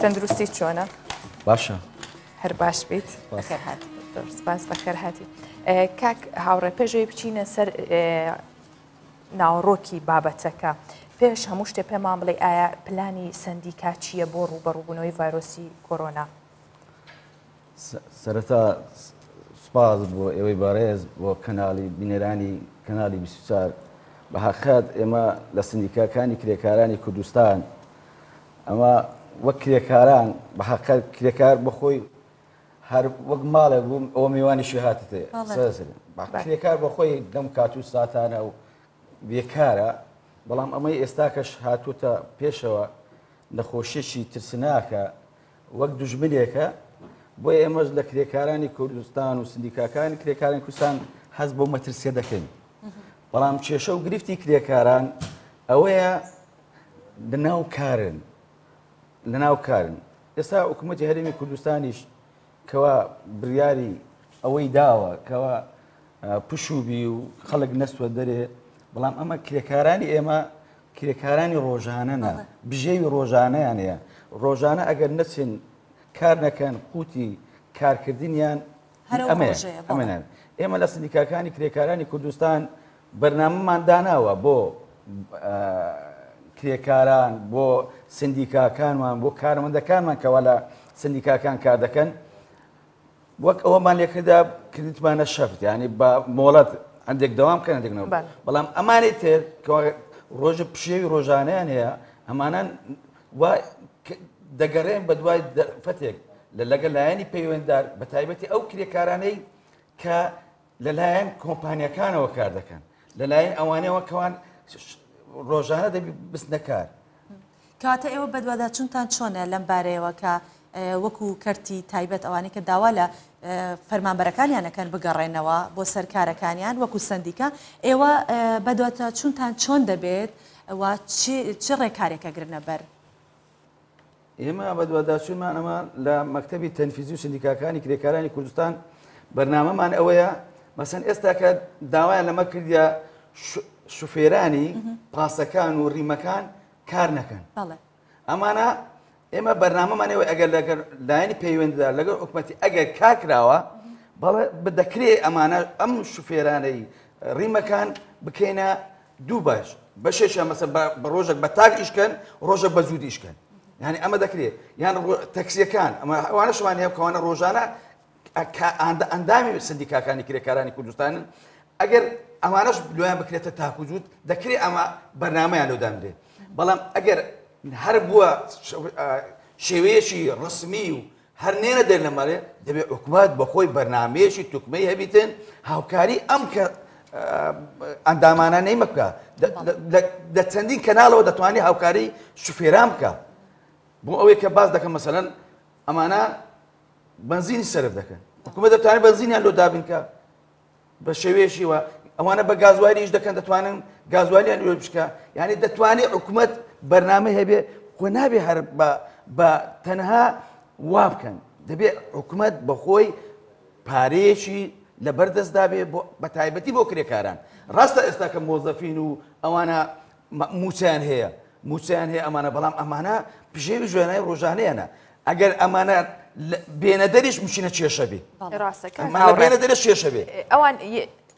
تەندروستی چۆنە؟ باشە هەر باش بیت بەخێر هاات سپاس بەخێر هاتی کاک هاوڕێ پێژەوەی بچینە سەر ناوڕۆکی بابەتەکە پێش هەموو شتێ پێمان بڵێ ئایا پلانی سندیکا چییە بۆ ڕوبەڕووبوونەوەی ڤایرۆسی کۆرۆنا سەرەتا سپاز بۆ ئێوەی بارێز بۆ کەناڵی بینێرانی کەناڵی بیسار بەهاخات ئێمە لە سندیکاکانی کرێکارانی کوردستان ئەمە وەک کرێکاران بە حقەت کرێکار بخۆی هەر وەک ماڵە بووم ئەوە میوانیشی هاتتێ کرێکار بە خۆی دەم کات و ساتانە و بێکارە بەڵام ئەمەی ئێستاکەش هاتوتە پێشەوە نەخۆشیێکی ترسناکە وەک دوژمنێکە بۆی ئێمەش لە کرێکارانی کوردستان و سندیکاکانی کرێکارانی کوردستان حەز بۆ مەترسێ دەکەین بەڵام کێشە و گرفتی کرێکاران ئەوەیە لەناو کارن لەناو کارن ئێستا حکوومەتی هەرمی کوردستانیش کەوا بریاری ئەوەی داوە کەوا پشوبی و خەڵک نەسوە دەرێ بەڵام ئەمە کرێکارانی ئێمە کرێکارانی ڕۆژانەنە بژێوی ڕۆژانەیان هەیە ڕۆژانە ئەگەر نەچین کار نەکەن قوتی کارکردنیان ئەمێنان ئێمە لە سندیکاکانی کرێکارانی کوردستان بەرنامەمان داناوە بۆ کرێکاران بۆ سندیکاکانمان بۆ کارمەندەکانمان کەوا لە سندیکاکان کار دەکەن وەک ئەوەمان لێکردا کردیتمانە شەفت ینی بە مۆڵەت هەندێک دەوام کە دەکنەوە بەڵام ئەمانی تر ڕۆژە پشێوی ڕۆژانیان هەیە ئەمانان دەگەڕێن بە دوای فەتێک لە لەگە لایەنی پەیوەنددار بە تایبەتی ئەو کرێکارانەی کە لەلایەن کۆمپانیەکانەوە کار دەکەن لەلایەن ئەوانەوە کەوان ڕۆژانە دەبی بست نەکار کاتە ئێوە بەدوادا چونتان چۆنە لەم بارەیەوە کە وەکو کەرتی تایبەت ئەوانەی کە داوا لە فەرمانبەرەکانیانەکەن بگەڕێنەوە بۆ سەرکارەکانیان وەکو سندیکە ئێوە بەدواتە چونتان چۆن دەبێت چ ڕێکارێکە گرنە بەر ئێمە بەدوواداچوومان ئەمە لە مەکتتەبی تەنفیزی و سندیکاکانی کرێکارانی کوردستان بەرنامەمان ئەوەیە مەسن ئێستا کە داوایان لەمە کردیا شوفێرانی پاسەکان و ڕیمەکان کار نەکەن ئەمانە ئێمە بەرنامەمانەوە ئەگەر لەگەر لایەنی پەیوەنددا لەگەر حکوومەتی ئەگەر کاکراوە بەڵێ بدەکرێت ئەمانە ئەم شوفێرانەی ڕیمەکان بکەینە دوو باش بەشێشە مەسە بە ڕۆژێک بە تاک ئیشکەن ڕۆژە بە زودی ئیشکەن یعنی ئەمە دەکرێت یان تەکسیەکان ئەمەوانە شمان هەیەکەوانە ڕۆژانە ئەندامی سندیکاکانی کرێکارانی کوردستانن ئەگەر ئەمانەش لۆیان بکرێتە تاکوجود دەکرێت ئەمە بەرنمەیان لەدام درێت بەڵام ئەگەر هەر بووە شێوەیەشی ڕسمی و هەر نێنە دەر لەمەڵێ دەبێت حکوومەت بەخۆی بەرنمەیەشی توکمەی هەبیتن هاوکاری ئەم کە ئەندامانە نەیمەکە لە چەندین کەناڵەوە دەتوانانی هاوکاری شوفێران بکە بۆ ئەوەی کە باز دەکەم مەسەەن ئەمانە بنزینی سرف دەکەن حکوومەت دەتوانانی بنزینیان لۆ دابنکە بە شێوێشی وە ئەوانە بە گازواریش دەکەن دەتوانن گازوالیان لێ بشکە یعنی دەتوانێت حکوومەت بەرنامە هەبێ خۆ نابێ هەر بە تەنها وا بکەن دەبێت حکوومەت بەخۆی پارەیەکی لە بەردەستدابێ بە تایبەتی بۆ کرێکاران ڕاستە ئێستا کە مۆزەفین و ئەوانە موچیان هەیە موچیان هەیە ئەمانە بەڵام ئەمانە پژێوی ژێنای ڕۆژانەیەە ئەگەر ئەمانە بێنەدەریش مشینە چێشە بێ ڕاستەکە بێنەدەری چێشە بێ ئەوان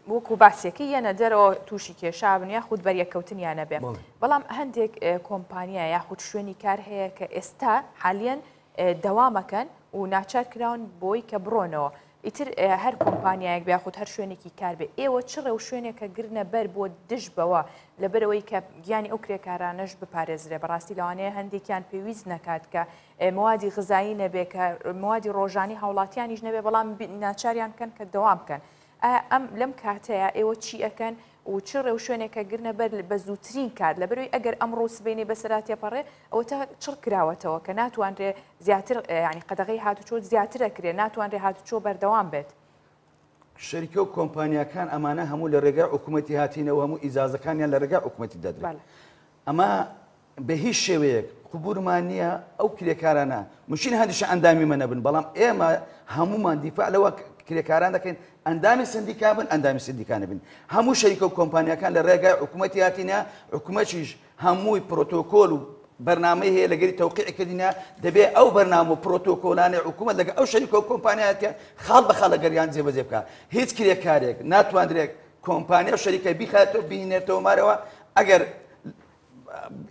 وەکو باسیەکە یەنە دەرەوە تووشی کێشابن یا خود بەریەکەوتن یانە بێ بەڵام هەندێک کۆمپانیا یاخود شوێنی کار هەیە کە ئێستا حالەن دەوامەکەن و ناچار کراون بۆی کە بڕۆنەوە ئیتر هەر کۆمپانیایەک بیاخود هەر شوێنێکی کار بێ ئێوە چڕێ و شوێنێکە گرنە بەر بۆ دش بەوە لەبەرەوەی کە گیانی ئەو کرێکارانەش بپارێزرێ بەڕاستی لەوانەیە هەندێکیان پێویست نکات کە موادی غزایی نەبێ کە موادی ڕۆژانی هاوڵاتیانیش نەبێ بەڵام ناچاریان بکەن کە دەوام بکەن. ئەم لەم کاتەیە ئێوە چی ئەەکەن و چ ڕێو شوێنێکە گرنە بەر بە زووترین کار لە بەروی ئەگەر ئەمڕۆ سبێنێ بەسەراتە پەڕێ ئەوە تا چڕ کراوەتەوە کە ناتوانرێ زیاتر ینی قەدەغی هاتوچۆ زیاترەکرێ ناتوانرێ هاتوچۆ بەردەوام بێت. شەریکە و کۆمپانیەکان ئەمانە هەموو لە ڕێگا حکوومەتتی هاتینەوە هەموو ئیزازەکانیان لە ڕێگا حکوومەتتی دەدرێت. ئەمە بە هیچ شێوەیەک قوبورمان نییە ئەو کرێکارانە مشین هەندیشە ئەندامی منە بن بەڵام ئێمە هەمومان دیفاع لەوە کرێکاران دەکەین ئەندامی سندیکا بن ئەندامی سندیکانە بن هەموو شەریکە و کۆمپانیەکان لە ڕێگای حکوومەتی هاتیە حکوومەتیش هەمووی پرۆتۆکۆل و بەرنمەی هەیە لەگەری تەوقعکردینە دەبێ ئەو بەرنام و پرۆتۆکۆلانی حکوومەت لەگە ئەو شەریکە و کۆمپانیاتە خاڵ بەخە لە گەریان جێبەجێ بکە هیچ کرێکارێک ناتواندرێک کۆمپانیا و شەریکە بیخاتۆ بینێتەوە مارەوە ئەگەر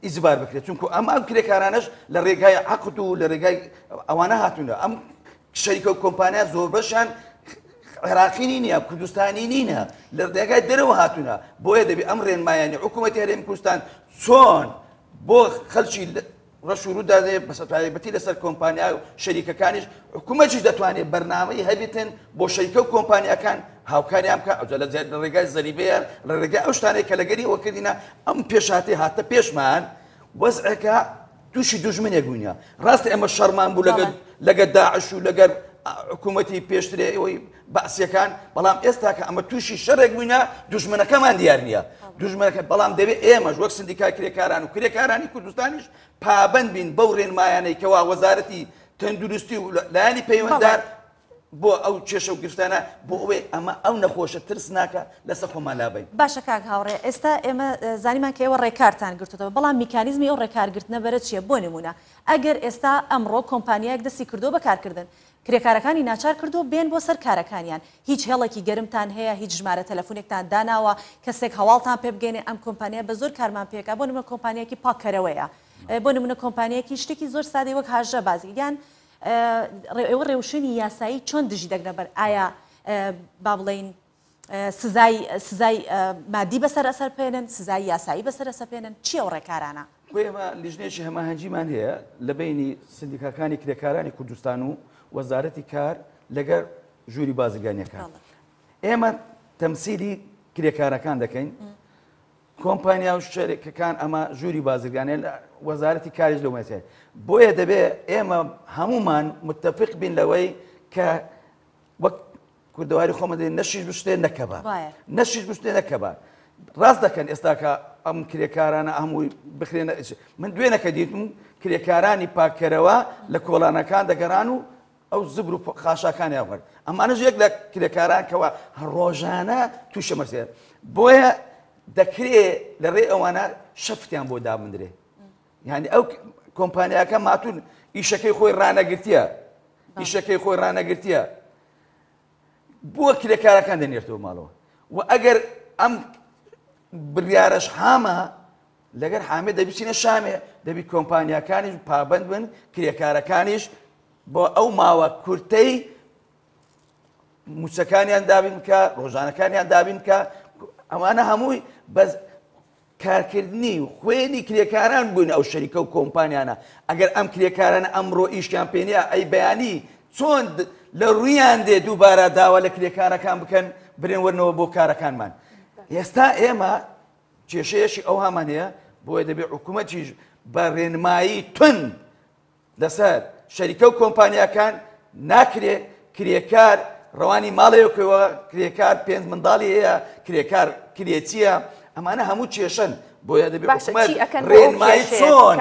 ئیزبار بکرێت چونکو ئەم ئەم کرێکارانش لە ڕێگای عقد و لە ڕێگای ئەوانە هاتونە ئەم شەریکە و کۆمپانیا زۆربەشان عێراقی نینە کوردستانی نینە لە ڕێگای دەرەوە هاتوونە بۆیە دەبی ئەم ڕێنمایانی حکوومەتی هەرێم کوردستان چۆن بۆ خەلکی ڕەشورودادێ بەسەتایبەتی لەسەر کۆمپانیا و شەریکەکانیش حکوومەتیش دەتوانێت بەرنامەی هەبێتن بۆ شەریکە و کۆمپانیەکان هاوکاریان بکە ئەوجە لە ڕێگای زەریبەیە لە ڕێگای ئەو شتانێک کە لەگەری ئەوکردینە ئەم پێشاتی هاتە پێشمان وەزعەکە تووشی دوژمنێک بوونیە ڕاستی ئەمە شەرمان بوو لەگە داعش و لەگەر حکوومەتی پێشترێ ئەوەی باسیەکان بەڵام ئێستا کە ئەمە تووشی شەڕێک بووینە دوژمنەکەمان دیار نییە دوژمنەکە بەڵام دەوێت ئێمەش وەک سندیکا کرێکاران و کرێکارانی کوردستانیش پابند بین بەو ڕێنمایانەی کەوا وەزارەتی تەندروستی و لایانی پەیوەنددار بۆ ئەو کێشە و گرفتانە بۆ ئەوێ ئەمە ئەو نەخۆشە ترس ناکە لەسەر خۆمان لابین باشە کاک هاوڕێ ئێستا ئێمە زانیمان کەەوە ڕێکارتان گرتوەوە بەڵام میکانیزمی ئەو ڕێکارگرتنە بەرە چیە بۆ نمونە ئەگەر ئێستا ئەمڕۆ کۆمپانیایەک دەستی کردو بەکارکردن کرێکارەکانی ناچار کردو بێن بۆ سەر کارەکانیان هیچ هێڵێکی گەرمتان هەیە هیچ ژمارە تەلەفۆنێکتان داناوە کەسێک هەواڵتان پێ بگەێنێ ئەم کۆمپانیا بە زۆر کارمان پێکا بۆ نمە کۆمپانیەکی پاکەرەوەیە بۆ نمونە کۆمپانیەکی شتێکی زۆر سادی وەک هاژە بازی یان ئێوە ڕێوشنی یاسایی چۆن دژی دەگنەبەر ئایا با بڵین سزای مادی بەسەر ئەسەر پێێنن سزای یاسایی بەسەر ئەسەپێنن چی ئەو ڕێکارانە ئێمە لیژنێکی هەماهەنجیمان هەیە لە بینی سندیکاکانی کرێکارانی کوردستان و وەزارەتی کار لەگەر ژووری بازرگانیەکان ئێمە تەمسیلی کرێکارەکان دەکەین کۆمپانیا و شەرێکەکان ئەمە ژووری بازرگانێن وەزارەتی کاریش لەمەێ بۆیە دەبێت ئێمە هەمومان متتەفق بین لەوەی کە وەک کوردەواری خۆمەدەێن نەشیش بشتێ نەکەبە نەشیش بشتێ نەکەبە ڕاست دەکەن ئێستاکە ئەم کرێکارانە هەمووی بخرێنە من دوێنەکە دیتم کرێکارانی پاکەرەوە لە کۆڵانەکان دەگەران و ئەو زبر و خاشاکانی ئەوەر ئەمانەش یەک لە کرێکارانکەەوە ڕۆژانە تووشە مەرسێ بۆیە دەکرێت لەڕێ ئەوانە شەفتیان بۆ دابدرێ یعنی ئەو کۆمپانیاکە ماتون ئیشەکەی خۆی ڕانەگرتیە ئیشەکەی خۆی ڕانەگرتیە بۆ کرێکارەکان دەنێتەوە ماڵەوە و ئەگەر ئەم بریارش هامە لەگەر حامێ دەبچینە شامێ دەبی کۆمپانیەکانیش پابند بن کرێکارەکانیش بۆ ئەو ماوە کورتەی موچەکانیان دابین کە ڕۆژانەکانیان دابین کە ئەمانە هەمووی بەس کارکردنی و خوێنی کرێکاران بووین ئەو شەریکە و کۆمپانیانە ئەگەر ئەم کرێکارانە ئەمڕۆ ئیشیان پێنیە ئەی بەیانی چۆن لە ڕوویان دێ دووبارە داوا لە کرێکارەکان بکەن برێنوەرنەوە بۆ کارەکانمان ئێستا ئێمە کێشەیەشی ئەو هەمانەیە بۆی دەبێت حکوومەتیش بە ڕێنمایی تون لەسەر شەریکە و کۆمپانیەکان ناکرێ کرێکار ڕەوانی ماڵەیەکەوە کرێکار پێنج منداڵی هەیە کرێکار کرێچیە ئەمانە هەموو کێشن بۆیە دەبێت ڕێنمای چۆن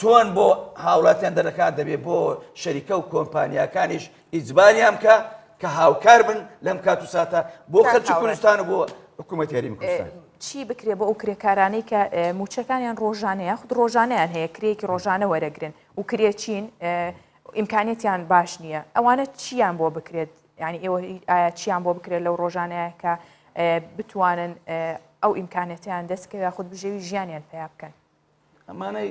چۆن بۆ هاوڵاتیان دەرەکات دەبێت بۆ شەریکە و کۆمپانیەکانیش ئیجبانیان کە کە هاوکار بن لەم کات و ساتە بۆ خەرچ کوردستان و بۆ حکوومەت یاریمی کوردستان. چی بکرێ بۆ ئەو کرێکارانەی کە موچەکانیان ڕۆژانەیە خود ڕۆژانیان هەیە کرێکی ڕۆژانە وەرەگرن و کرێچین ئیمکانێتیان باش نییە ئەوانە چیان بۆ بکرێت ینی ئێوە چیان بۆ بکرێت لەو ڕۆژانەیە کە بتوانن ئەو ئیمکانەتیان دەستکەوە خودت بژێوی ژیانیان پیا بکەن ئەمانەی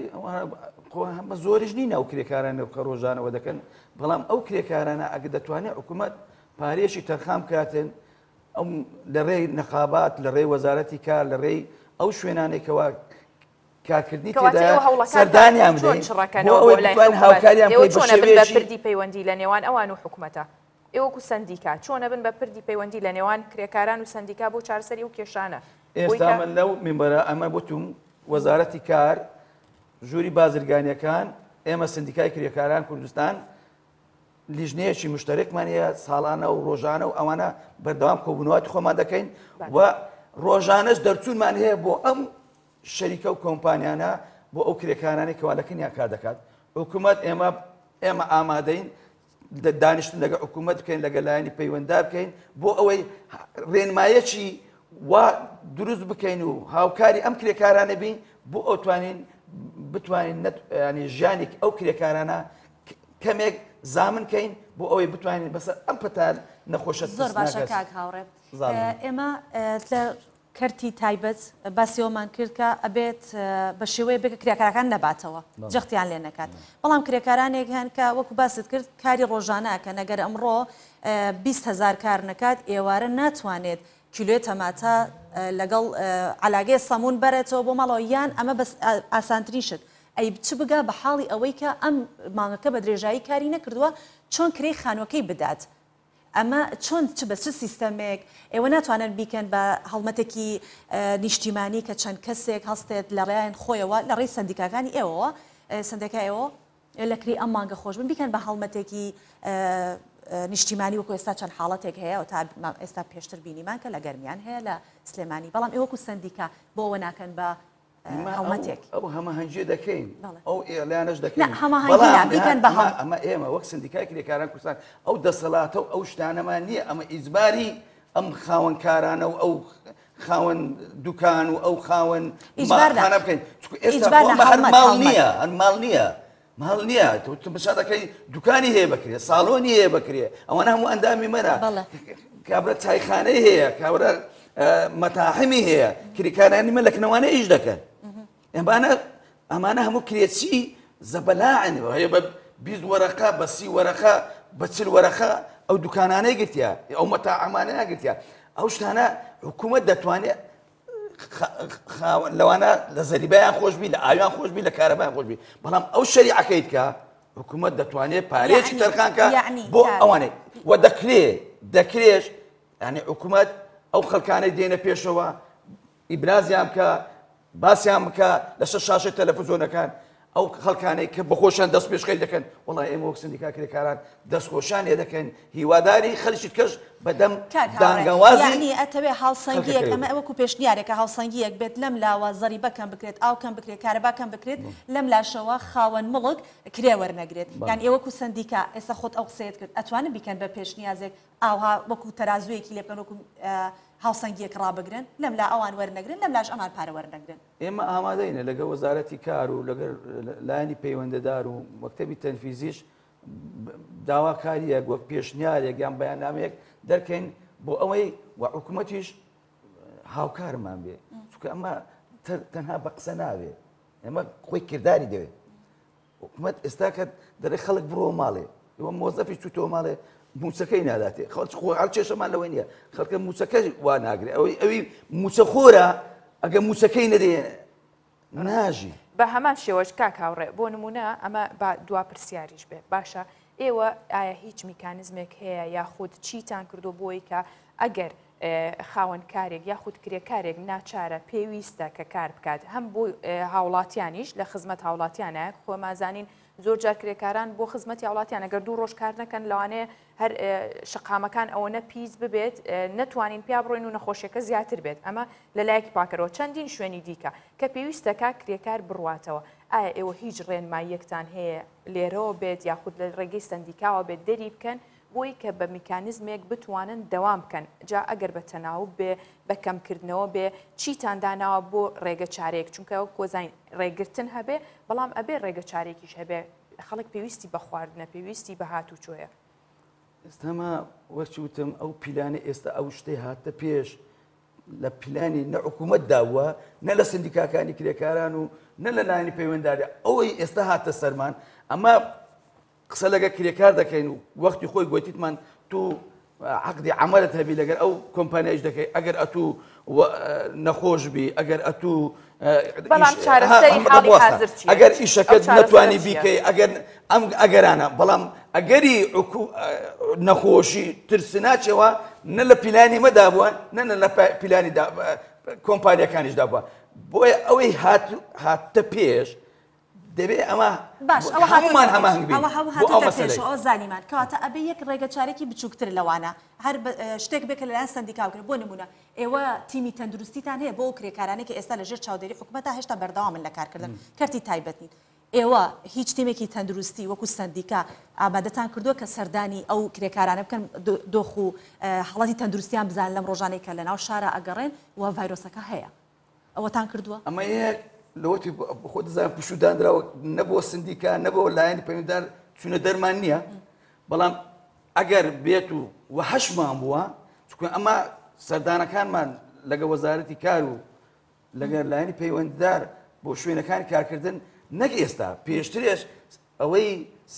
بە زۆریش نینە ئەو کرێکاران لەکە ڕۆژانەوە دەکەن بەڵام ئەو کرێکارانە ئەگە دەتوانێت حکوومەت پارێشی تەرخام کاتن ئەم لە ڕێی نەخابات لە ڕێی وەزارەتی کار لە ڕێی ئەو شوێنانێکەوە کارکردنی سەردانیان هاوکاریان پەیوەندی لە نێوان ئەوان و حکوومەتە ئێوەکو سندیکا چۆنە بن بە پردی پەیوەندی لە نێوان کرێکاران و سندیکا بۆ چارسەری و کێشانە ئێستا من لەو میمبەرە ئەمە گوتم وەزارەتی کار ژووری بازرگانیەکان ئێمە سندیکای کرێکاران کوردستان لیژنەیەکی مشتەرێکمانە ساڵانە و ڕۆژانە و ئەوانە بەردەوام کۆبنەوەات خۆمان دەکەین و ڕۆژانەش دەرچوونمان هەیە بۆ ئەم شەریکە و کۆمپانیانە بۆ ئەو کرێکانانی کەوالەکەنیا کا دەکات حکوومەت ئێمە ئێمە ئامادەین دانیشتن لەگە حکوومەت بکەین لەگەلایانی پەیوەندا بکەین بۆ ئەوەی ڕێنمایەکی وا دروست بکەین و هاوکاری ئەم کرێکارانە بین بۆ ئەوتوانین بتوانین ینی ژیانی ئەو کرێکارانە کەمێک زامنکەین بۆ ئەوەی بتوانین بەسەر ئەم پەتار نەخۆشە زۆر باشە کاک هاوڕێ ئێمە کەرتی تایبەت باسیەوەمان کردکە ئەبێت بە شێوەیە بکە کرێکارەکان نەباتەوە جختیان لێ نەکات بەڵام کرێکارانێک هەن کە وەکو باست کرد کاری ڕۆژانە کە نەگەر ئەمڕۆ 20 هزار کار نەکات ئێوارە ناتوانێت کیلوێ تەماتە لەگەڵ علاگەی سەمون بەرێتەوە بۆ مەڵەوە یان ئەمە ئاسانترین شت ئەی بچ بگا بە حاڵی ئەوەی کە ئەم مانگەکە بە درێژایی کاری نەکردووە چۆن کرێ خانۆکەی بدات ئەمە چۆن چ بە چ سیستەمێک ئێوە ناتوانن بیکەن بە هەڵمەتێکی نیشتیمانی کە چەند کەسێک هەستێت لە ڕێیان خۆیەوە لە ڕێی سندیکاکانی ئێوە سندەکە ئێوە لەکری ئەم مانگە خۆش بن بیکەن بە هەڵمەتێکی نیشتیمانی وەکو ئێستا چەند حاڵەتێک هەیە و تا ئێستا پێشتر بینیمان کە لە گەرمیان هەیە لە سلێمانی بەڵام ئێوەکو سندیکا بۆەوە ناکەن بە هەومەتێک ئەو هەمەهنجێ دەکەین ئەو ئێلانش دەکەین هەمەهنگیکەن بە ئەمە ئێمە وەک سندیکای کرێکاران کوردستان ئەو دەسەڵاتە و ئەو شتانەمان نییە ئەمە ئیزباری ئەم خاوەنکارانە و ئەو خاوەن دوکان و ئەو خاوەن ئیزبارانە بکەین ئێستا هەر ماڵ نییە ئەن ماڵ نییە. ماڵ نییە تو بشا دەکەی دوکانی هەیە بکرێ ساڵۆنی هەیە بکرێ ئەوە هەموو ئەندامی مەرە کابرە چایخانەی هەیە کابرە مەتاحمی هەیە کریکارانی مە لەکنەوانە ئیش دەکەن ئەمانە ئەمانە هەموو کرێچی زەبەلاعنی هەیە بە بیز وەرەقا بە سی وەرەقا بە چل وەرەقا ئەو دوکانانەی گرتیا ئەو مەتا ئەمانە ناگرتیا ئەو شتانە حکوومەت خوش لەوانە لە خوش خۆشببی لە خوش خۆشببی بلام کارەبان خۆشببی بەڵام ئەو شەریعەکەیت کە حکوومەت دەتوانێت پارێکی تەرخانکە بۆ ئەوانێ وە دەکرێ دەکرێش ینی او ئەو خەکانەی دێنە پێشەوە ئیبرازیان کە باسییان بکە لەسەر شاشە تەلەفزۆنەکان ئەو خەڵکانەی کە بەخۆشان دەست پێشخی دەکەن وڵی ئێمە سندیکا کرێکاران دەستخۆشان لێ دەکەن هیواداری خەلشت کەش بەدەم داگەوازنی ئەتەوێ هاوسەنگیەک ئەمە ئەوەکو پێشنیارێکە هاوسەنگیەک بێت لەم لاوە زەری بەکەم بکرێت ئاوکەم بکرێت کارەباکەم بکرێت لەم لاشەوە خاوەن مڵک کرێوەرنەگرێت یان ئێوەکو سندیکا ئێستا خۆت ئەو قسەیت کرد ئەتوانن بیکەن بە پێشنیازێک ئاها وەکو تەازویەکی لێبکەن وەکو هاوسەنگیەک ڕابگرن لەم لا ئەوان وەرنەگرن لەم لاش ئەمان پارە وەرنەگرن ئێمە ئامادەینە لەگە وەزارەتی کار و لەگەر لایانی پەیوەندەدار و وەکتەبی تەنفیزیش داواکاریەک وەک پێشنیارێک یان بەیانامەیەک دەرکەین بۆ ئەوەی وە حکوومەتیش هاوکارمان بێ چکە ئەمە تەنها بە قسە ناوێ ئێمە خۆی کردداری دەوێت حکوومەت ئێستا کە دەرێ خەڵک بڕۆ ماڵێ ئەوە مۆزەفی تو تۆ ماڵێ موسەکەی ناداتێ خەڵ هەر چێشەمان لەوەی نیە خەڵکە موسەکە وا ناگرێ ئەوەی ئەوی موسەخۆرە ئەگە موسەکەی نەدێ ناژی بە هەمان شێوەش کاکاوڕێ بۆ نمونە ئەمە دوا پرسیاریش بێ باشە ئێوە ئایا هیچ میکانزمێک هەیە یاخود چیتان کردو بۆی کە ئەگەر خاوەن کارێک یاخود کرێکارێک ناچارە پێویستە کە کار بکات هەم بۆ هاوڵاتیانیش لە خزمەت هاوڵاتیانە خۆمازانین زۆر جار کرێکاران بۆ خزمەتی هاوڵاتیان ئەگەر دوو ڕۆژ کار نەکەن لەوانەیە هەر شقامەکان ئەوەنە پیس ببێت نتوانین پیا بڕۆین و نەخۆشیەکە زیاتر بێت ئەمە لە لایەکی پاکەرەوە چەندین شوێنی دیکە کە پێویستەکە کرێکار بڕاتەوە ئایا ئێوە هیچ ڕێنمای یەکتان هەیە لێرەوە بێت یاخود لە ڕێگەی سندیکاوە بێت دەری بکەن بۆی کە بە میکانزمێک بتوانن دەوام بکەن جا ئەگەر بە تەناو بێ بە کەمکردنەوە بێ چیتان داناوە بۆ ڕێگە چارێک چونکەەوە کۆزین ڕێگرتن هەبێ بەڵام ئەبێ ڕێگە چارێکیش هەبێ خەڵک پێویستی بە خواردنە پێویستی بە هاتوچۆیە ئێستاما وەچی وتم ئەو پیلانی ئێستا ئەو شتەی هاتە پێش لە پیلانی نە حکوومەت داوە نە لە سندیکاکانی کرێکاران و نە لە لایانی پەیوەندداری ئەوەی ئێستا هاتە سەرمان ئەمە قسە لەگە کرێکار دەکەین و وەختی خۆی گوتیتمان تو عقدی عملت هەبی لەگەر ئەو کۆمپانیاش دەکەی ئەگەر ئەتوو نەخۆشبی ئەگەر ئەتوو ئەگەر ئیشەکەت نتوانی بیکەی ئەگەر ئەم ئەگەرانە بەڵام ئەگەری نەخۆشی ترسناچەوە نە لە پیلانی مەدا بووە نەنە لە پیلانی کۆمپانیەکانیشدا بووە بۆیە ئەوەی هاتە پێش دەبێ ئەمە باشمان هەمان زانیمان کەواتە ئەبێ یەک ڕێگە چارێکی بچووکتر لەوانە هەر شتێک بێکە لەلایەن سندیکاوکرێت بۆ نمونە ئێوە تیمی تەندروستیتان هەیە بۆ کرێکارانێک کە ئێستا لە ژێر چاودێری حکوومەت تا هێشتا بەرداوامن لە کارکردن کەرتی تایبەتین ئێوە هیچ تیمێکی تەندروستی وەکو سندیکا ئامادەتان کردووە کە سەردانی ئەو کرێکارانە بکەن دۆخ و حڵەتی تەندروستیان بزان لەم ڕۆژانەی کە لەناو شارە ئەگەڕێن و ڤایرۆسەکە هەیە ئەوەتان کردووە ئەمە لەوەتی خۆ دەزان پشودانراوە نەبووە سندیکە نەبەوە لایەنی پەیوەنددار چونە دەرمان نییە بەڵام ئەگەر بێت و وهشمان بووە چکن ئەمە سەردانەکانمان لەگە وەزارەتی کار و لەگەر لایەنی پەیوەنددار بۆ شوێنەکانی کارکردن نەک ئێستا پێشترێش ئەوەی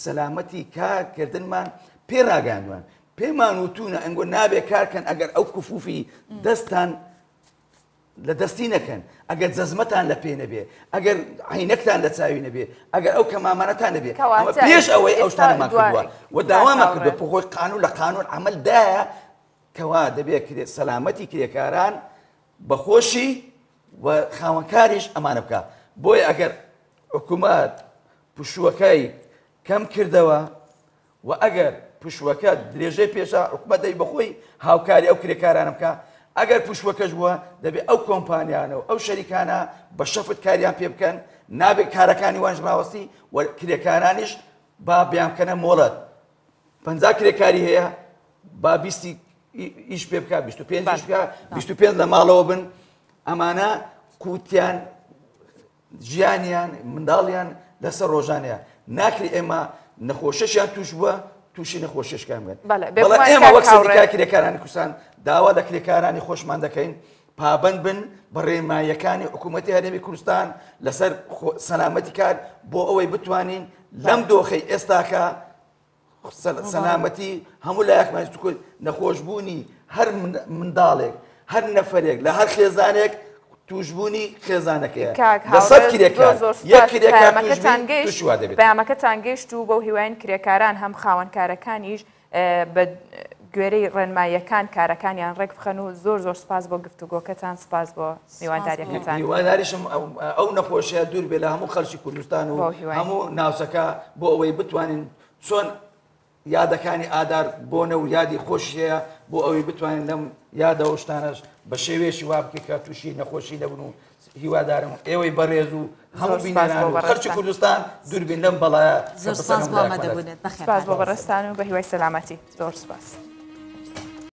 سەلامەتی کارکردنمان پێراگاندوان پێمان وتونە ئەنگۆ نابێ کارکەن ئەگەر ئەو کوفوفی دەستان لە دەستی نەکەن ئەگەر جەزمەتان لە پێ نەبێ ئەگەر عینەکتان لە چاوی نەبێ ئەگەر ئەو کە مامانەتان نەبێ پێش ئەوەی ئەو شتانەمان کردووە و داوامان کردو پخۆی قانون لە قانون عملدایە کەوا دەبێت سەلامەتی کرێکاران بەخۆشی و خاوەنکاریش ئەمانە بکە بۆی ئەگەر حکوومەت پشوەکەی کەم کردەوە و ئەگەر پشوەکە درێژەی پێشە حکومەت دەی بەخۆی هاوکاری ئەو کرێکارانم بکە ئەگەر پوشوەکەش بووە دەبێت ئەو کۆمپانیانە و ئەو شەریکانە بە شەفت کاریان پێ بکەن نابێت کارەکانی وانش ماوەستی کرێکارانیش با بیانکەنە مۆڵەت پ کرێکاری هەیە با بیستی ئیش پێ بک 25 لە ماڵەوە بن ئەمانە کووتیان ژیانیان منداڵیان لەسەر ڕۆژانەیە ناکری ئێمە نەخۆشەشیان توش بووە تووشی نەخۆشیشکان بێن بەڵ ئێمە وەک سندیکای کرێکارانی کوردستان داوا لە کرێکارانی خۆشمان دەکەین پابند بن بە ڕێمایەکانی حکوومەتی هەرێمی کوردستان لەسەر سەلامەتی کار بۆ ئەوەی بتوانین لەم دۆخی ئێستاکە سەلامەتی هەموو لە یەکمان نەخۆشببوونی هەر منداڵێک هەر نەفرێک لە هەر خێزانێک توشبوونی خێزانەکەی بەسەد کرێکەکەتان پامەکەتان گەشت و بەو هیواین کرێکاران هەم خاوەنکارەکانیش بە گوێرەی ڕێنماییەکان کارەکانیان ڕێک بخەن و زۆر زۆر سپاس بۆ گفتوگۆکەتان سپاس بۆ میوانداریەکەتان میوانداریشم ئەو نەخۆشیە دوور بێ لە هەموو خەرشی کوردستان و هەموو ناوچەکە بۆ ئەوەی بتوانین چۆن یادەکانی ئادار بۆنە و یادی خۆش هەیە بۆ ئەوەی بتوانین لەم یادە شتانەش بە شێوێشی وابکە کە تووشی نەخۆشی دەبن و هیوادارم ئێوەی بەڕێز و هەموو بینان خەرچی کوردستان دووربین لەم بەڵایە زۆر سپاس بۆ ئەمە دەبوونێت بەڕستان و بە هیوای سەلامەتی زۆر سپاس.